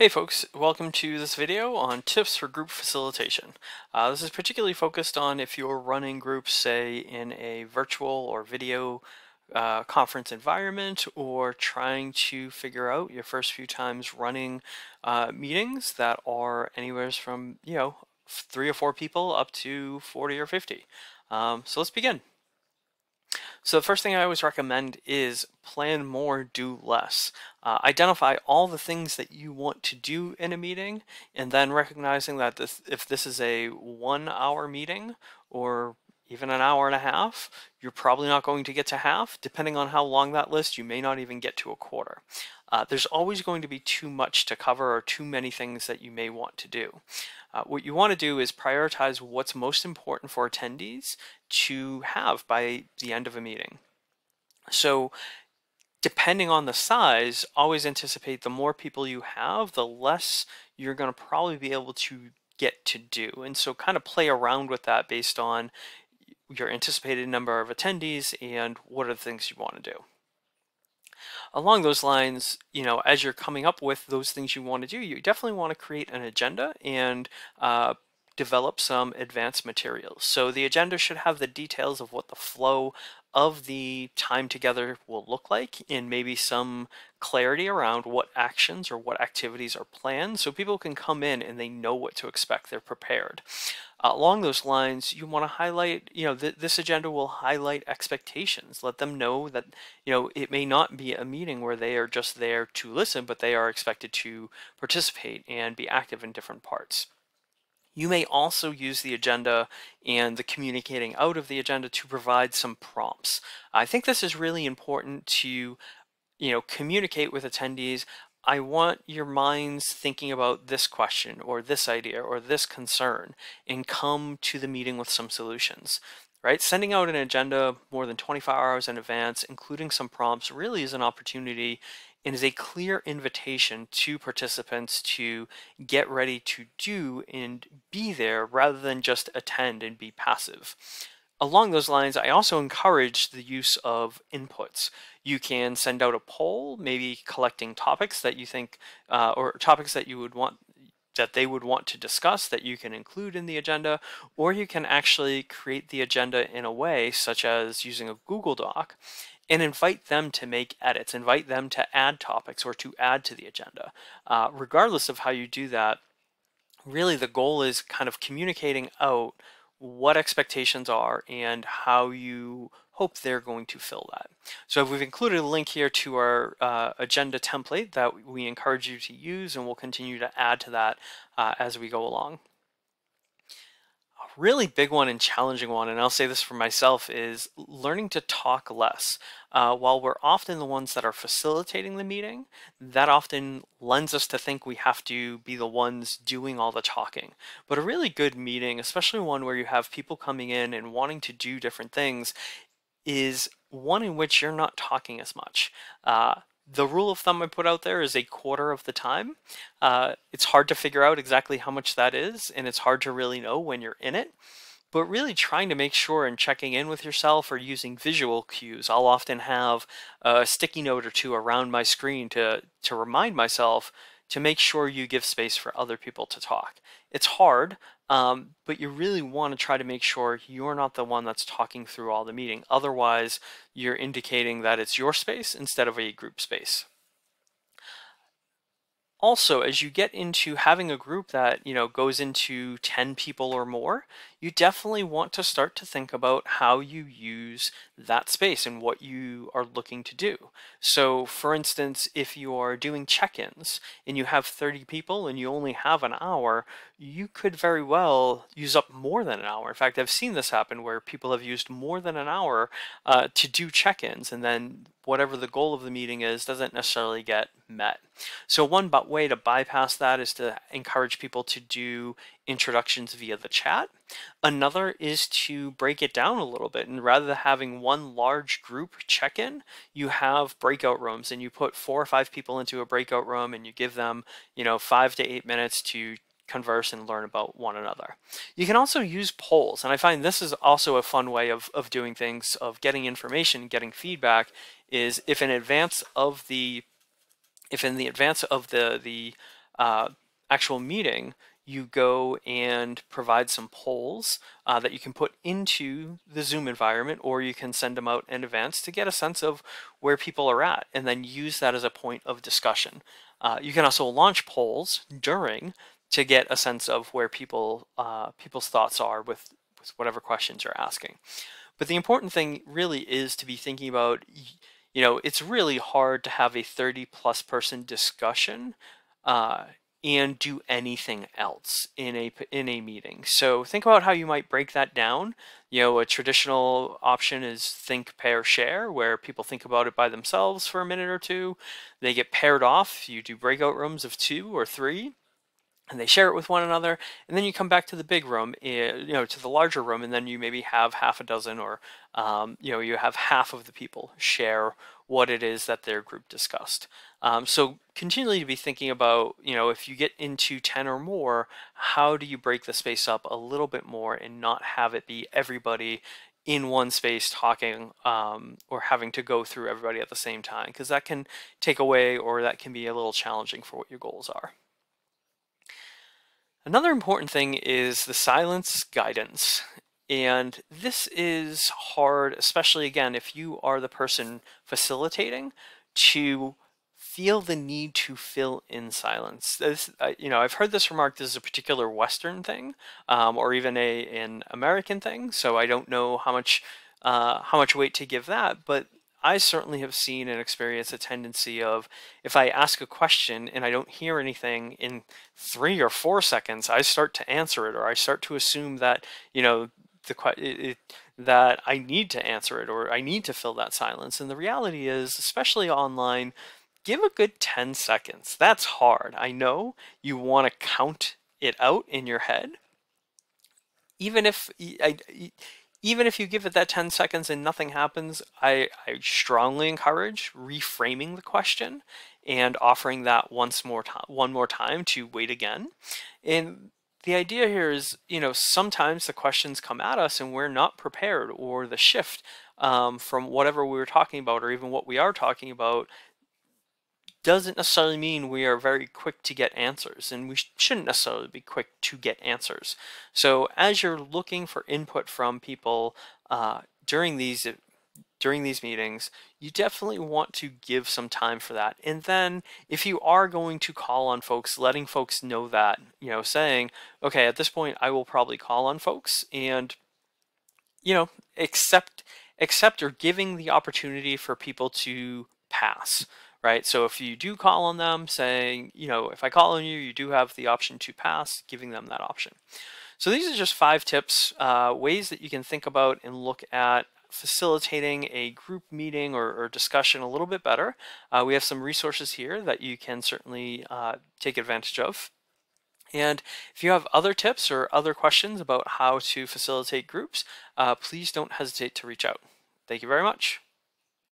Hey folks, welcome to this video on tips for group facilitation. Uh, this is particularly focused on if you're running groups, say, in a virtual or video uh, conference environment or trying to figure out your first few times running uh, meetings that are anywhere from, you know, three or four people up to 40 or 50. Um, so let's begin. So the first thing I always recommend is plan more, do less. Uh, identify all the things that you want to do in a meeting, and then recognizing that this, if this is a one hour meeting or even an hour and a half, you're probably not going to get to half. Depending on how long that list, you may not even get to a quarter. Uh, there's always going to be too much to cover or too many things that you may want to do. Uh, what you want to do is prioritize what's most important for attendees to have by the end of a meeting. So depending on the size, always anticipate the more people you have, the less you're going to probably be able to get to do. And so kind of play around with that based on your anticipated number of attendees and what are the things you want to do along those lines, you know, as you're coming up with those things you want to do, you definitely want to create an agenda and uh, develop some advanced materials. So the agenda should have the details of what the flow of the time together will look like and maybe some clarity around what actions or what activities are planned so people can come in and they know what to expect, they're prepared. Uh, along those lines, you want to highlight, you know, th this agenda will highlight expectations. Let them know that, you know, it may not be a meeting where they are just there to listen, but they are expected to participate and be active in different parts. You may also use the agenda and the communicating out of the agenda to provide some prompts. I think this is really important to, you know, communicate with attendees. I want your minds thinking about this question or this idea or this concern and come to the meeting with some solutions right? Sending out an agenda more than 24 hours in advance, including some prompts, really is an opportunity and is a clear invitation to participants to get ready to do and be there rather than just attend and be passive. Along those lines, I also encourage the use of inputs. You can send out a poll, maybe collecting topics that you think, uh, or topics that you would want that they would want to discuss that you can include in the agenda, or you can actually create the agenda in a way such as using a Google Doc and invite them to make edits, invite them to add topics or to add to the agenda. Uh, regardless of how you do that, really the goal is kind of communicating out what expectations are and how you hope they're going to fill that. So we've included a link here to our uh, agenda template that we encourage you to use and we'll continue to add to that uh, as we go along really big one and challenging one, and I'll say this for myself, is learning to talk less. Uh, while we're often the ones that are facilitating the meeting, that often lends us to think we have to be the ones doing all the talking. But a really good meeting, especially one where you have people coming in and wanting to do different things, is one in which you're not talking as much. Uh, the rule of thumb I put out there is a quarter of the time. Uh, it's hard to figure out exactly how much that is, and it's hard to really know when you're in it. But really trying to make sure and checking in with yourself or using visual cues. I'll often have a sticky note or two around my screen to, to remind myself to make sure you give space for other people to talk. It's hard, um, but you really want to try to make sure you're not the one that's talking through all the meeting. Otherwise, you're indicating that it's your space instead of a group space. Also, as you get into having a group that, you know, goes into 10 people or more, you definitely want to start to think about how you use that space and what you are looking to do. So, for instance, if you are doing check-ins and you have 30 people and you only have an hour, you could very well use up more than an hour. In fact, I've seen this happen where people have used more than an hour uh, to do check-ins and then whatever the goal of the meeting is doesn't necessarily get met. So one way to bypass that is to encourage people to do introductions via the chat. Another is to break it down a little bit and rather than having one large group check-in, you have breakout rooms and you put four or five people into a breakout room and you give them, you know, five to eight minutes to converse and learn about one another. You can also use polls, and I find this is also a fun way of, of doing things, of getting information, getting feedback, is if in advance of the if in the advance of the the uh, actual meeting, you go and provide some polls uh, that you can put into the Zoom environment or you can send them out in advance to get a sense of where people are at and then use that as a point of discussion. Uh, you can also launch polls during to get a sense of where people uh, people's thoughts are with, with whatever questions you're asking. But the important thing really is to be thinking about, you know, it's really hard to have a 30 plus person discussion uh, and do anything else in a in a meeting. So think about how you might break that down. You know, a traditional option is think, pair, share, where people think about it by themselves for a minute or two. They get paired off. You do breakout rooms of two or three and they share it with one another and then you come back to the big room eh, you know to the larger room and then you maybe have half a dozen or um, you know you have half of the people share what it is that their group discussed um, so continually to be thinking about you know if you get into 10 or more how do you break the space up a little bit more and not have it be everybody in one space talking um, or having to go through everybody at the same time because that can take away or that can be a little challenging for what your goals are. Another important thing is the silence guidance. And this is hard, especially again, if you are the person facilitating, to feel the need to fill in silence. This, you know, I've heard this remark. This is a particular Western thing, um, or even a an American thing. So I don't know how much uh, how much weight to give that. But I certainly have seen and experienced a tendency of if I ask a question and I don't hear anything in three or four seconds, I start to answer it or I start to assume that, you know, the that I need to answer it or I need to fill that silence. And the reality is, especially online, give a good 10 seconds. That's hard. I know you want to count it out in your head. Even if I, even if you give it that 10 seconds and nothing happens, I, I strongly encourage reframing the question and offering that once more time, one more time to wait again. And the idea here is, you know, sometimes the questions come at us and we're not prepared, or the shift um, from whatever we were talking about, or even what we are talking about, doesn't necessarily mean we are very quick to get answers, and we shouldn't necessarily be quick to get answers. So as you're looking for input from people uh, during these during these meetings, you definitely want to give some time for that. And then if you are going to call on folks, letting folks know that, you know, saying, okay, at this point, I will probably call on folks and, you know, accept, accept or giving the opportunity for people to pass right? So if you do call on them saying, you know, if I call on you, you do have the option to pass, giving them that option. So these are just five tips, uh, ways that you can think about and look at facilitating a group meeting or, or discussion a little bit better. Uh, we have some resources here that you can certainly uh, take advantage of. And if you have other tips or other questions about how to facilitate groups, uh, please don't hesitate to reach out. Thank you very much.